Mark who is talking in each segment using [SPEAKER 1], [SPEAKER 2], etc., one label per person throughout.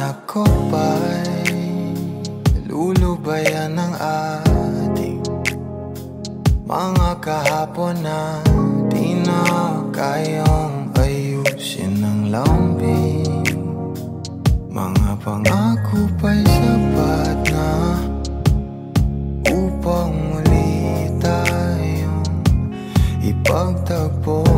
[SPEAKER 1] ako ba'y lulubayan ng ating mga kahapon na di na kayang ayusin ng lambing. Mga pangako pa'y sapat na upang muli tayong ipagtagpo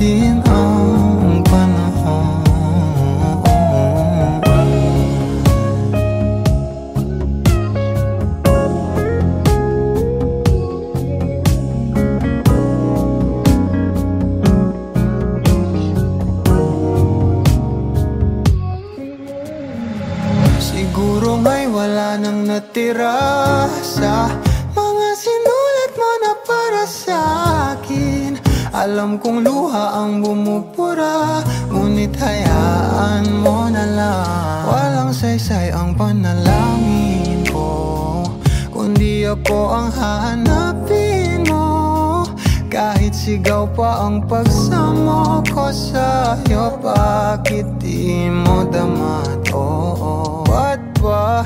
[SPEAKER 1] atin ang panahon. Siguro may wala nang natira Alam kong luha ang bumupura Ngunit hayaan mo na lang. Walang saysay ang panalangin ko Kundi ako ang hahanapin mo. Kahit sigaw pa ang pagsamo ko sa'yo Bakit di mo dama to? Ba't ba